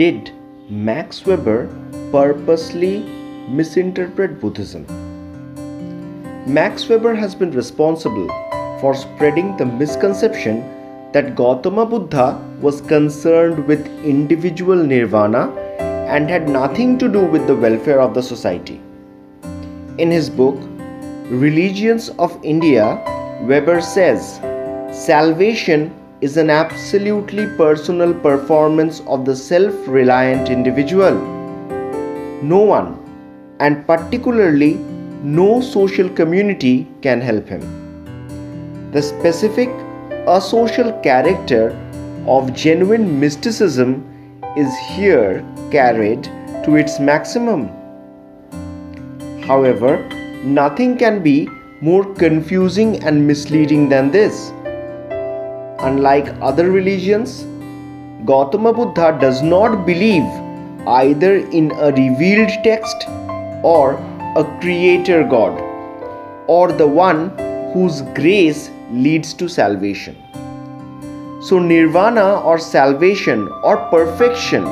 did Max Weber purposely misinterpret Buddhism? Max Weber has been responsible for spreading the misconception that Gautama Buddha was concerned with individual nirvana and had nothing to do with the welfare of the society. In his book, Religions of India, Weber says, Salvation is an absolutely personal performance of the self reliant individual. No one, and particularly no social community, can help him. The specific asocial character of genuine mysticism is here carried to its maximum. However, nothing can be more confusing and misleading than this. Unlike other religions, Gautama Buddha does not believe either in a revealed text or a creator God or the one whose grace leads to salvation. So, nirvana or salvation or perfection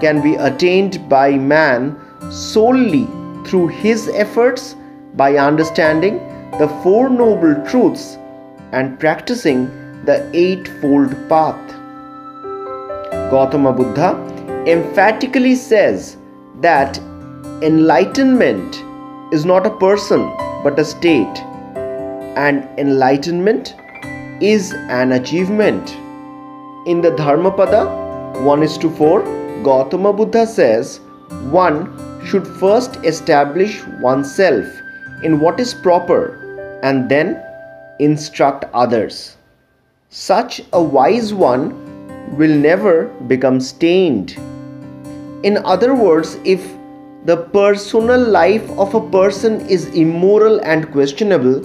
can be attained by man solely through his efforts by understanding the Four Noble Truths and practicing the Eightfold Path. Gautama Buddha emphatically says that enlightenment is not a person but a state, and enlightenment is an achievement. In the Dharmapada 1 is to 4, Gautama Buddha says one should first establish oneself in what is proper and then instruct others. Such a wise one will never become stained. In other words, if the personal life of a person is immoral and questionable,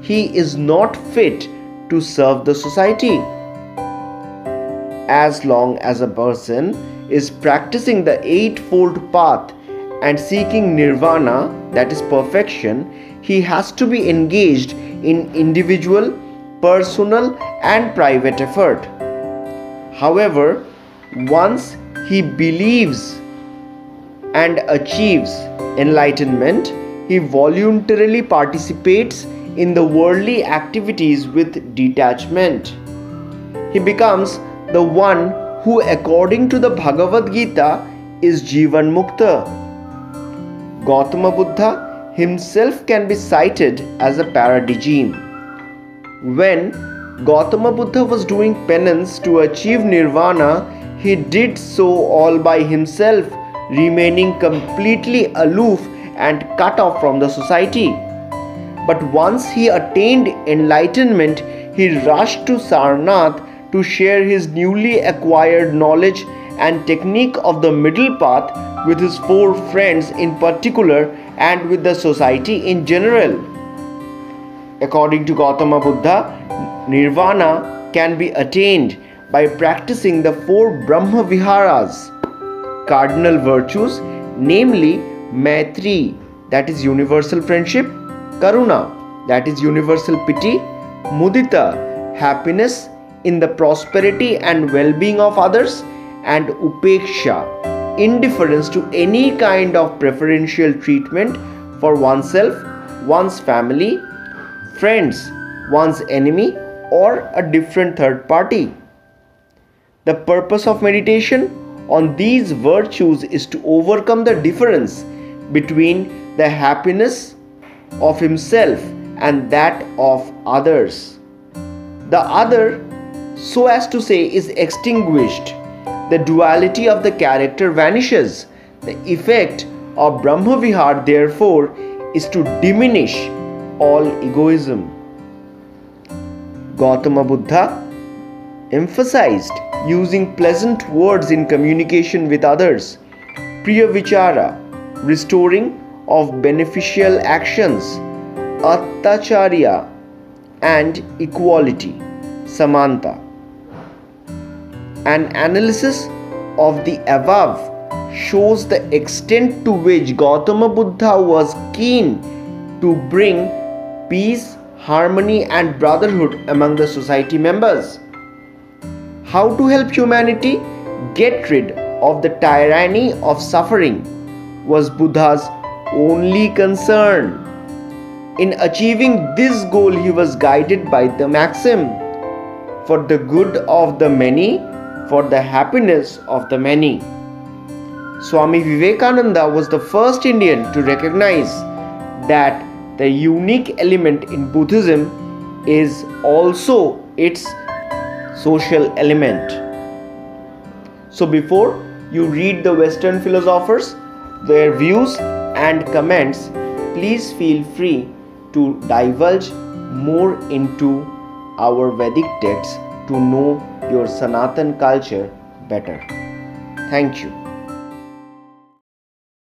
he is not fit to serve the society. As long as a person is practicing the Eightfold Path and seeking nirvana, that is perfection, he has to be engaged in individual, personal, and private effort. However, once he believes and achieves enlightenment, he voluntarily participates in the worldly activities with detachment. He becomes the one who, according to the Bhagavad Gita, is Jivan Mukta Gautama Buddha himself can be cited as a paradigm. When Gautama Buddha was doing penance to achieve nirvana, he did so all by himself, remaining completely aloof and cut off from the society. But once he attained enlightenment, he rushed to Sarnath to share his newly acquired knowledge and technique of the middle path with his four friends in particular and with the society in general. According to Gautama Buddha, nirvana can be attained by practicing the four Brahma Viharas, cardinal virtues, namely Maitri, that is universal friendship, Karuna, that is universal pity, Mudita, happiness in the prosperity and well being of others, and Upeksha, indifference to any kind of preferential treatment for oneself, one's family, friends, one's enemy, or a different third party. The purpose of meditation on these virtues is to overcome the difference between the happiness of himself and that of others. The other, so as to say, is extinguished the duality of the character vanishes. The effect of Brahma Vihar, therefore, is to diminish all egoism. Gautama Buddha emphasized using pleasant words in communication with others, Priya Vichara, restoring of beneficial actions, Attacharya, and equality, Samanta. An analysis of the above shows the extent to which Gautama Buddha was keen to bring peace, harmony, and brotherhood among the society members. How to help humanity get rid of the tyranny of suffering was Buddha's only concern. In achieving this goal, he was guided by the maxim for the good of the many, for the happiness of the many. Swami Vivekananda was the first Indian to recognize that the unique element in Buddhism is also its social element. So, before you read the Western philosophers, their views and comments, please feel free to divulge more into our Vedic texts to know your Sanatan culture better. Thank you.